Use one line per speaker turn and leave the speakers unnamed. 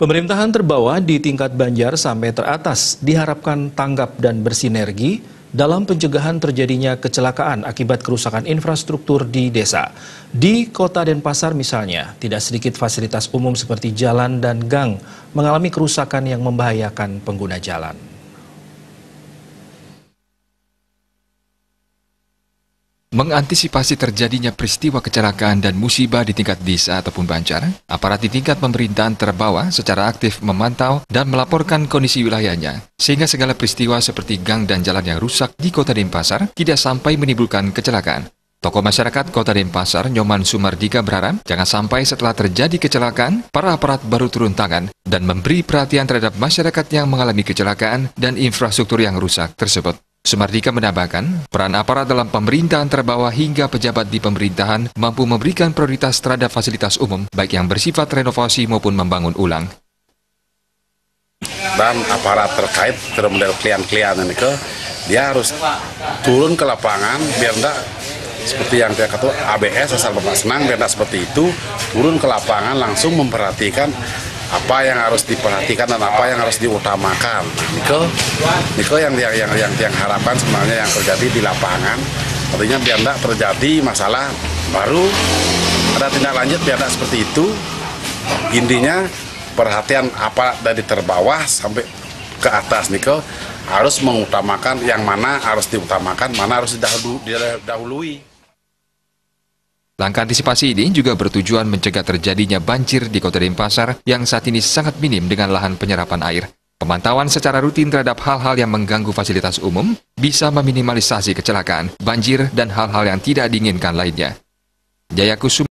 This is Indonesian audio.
Pemerintahan terbawah di tingkat Banjar sampai teratas diharapkan tanggap dan bersinergi dalam pencegahan terjadinya kecelakaan akibat kerusakan infrastruktur di desa. Di kota Denpasar misalnya, tidak sedikit fasilitas umum seperti jalan dan gang mengalami kerusakan yang membahayakan pengguna jalan.
Mengantisipasi terjadinya peristiwa kecelakaan dan musibah di tingkat desa ataupun banjar, aparat di tingkat pemerintahan terbawah secara aktif memantau dan melaporkan kondisi wilayahnya, sehingga segala peristiwa seperti gang dan jalan yang rusak di kota Denpasar tidak sampai menimbulkan kecelakaan. Tokoh masyarakat Kota Denpasar, Nyoman Sumardika berharap jangan sampai setelah terjadi kecelakaan, para aparat baru turun tangan dan memberi perhatian terhadap masyarakat yang mengalami kecelakaan dan infrastruktur yang rusak tersebut. Sumardika menambahkan, peran aparat dalam pemerintahan terbawah hingga pejabat di pemerintahan mampu memberikan prioritas terhadap fasilitas umum, baik yang bersifat renovasi maupun membangun ulang.
Dan aparat terkait termodel klien-klien ini ke, dia harus turun ke lapangan biar enggak seperti yang dia kata ABS asal bapak senang biar enggak seperti itu turun ke lapangan langsung memperhatikan apa yang harus diperhatikan dan apa yang harus diutamakan. Nah, Niko, Niko yang yang yang yang, yang harapan sebenarnya yang terjadi di lapangan, artinya biar tidak terjadi masalah baru ada tindak lanjut biar tidak seperti itu. Intinya perhatian apa dari terbawah sampai ke atas Niko harus mengutamakan yang mana harus diutamakan, mana harus didahului.
Langkah antisipasi ini juga bertujuan mencegah terjadinya banjir di Kota Denpasar yang saat ini sangat minim dengan lahan penyerapan air. Pemantauan secara rutin terhadap hal-hal yang mengganggu fasilitas umum bisa meminimalisasi kecelakaan, banjir, dan hal-hal yang tidak diinginkan lainnya. Jaya Kusuma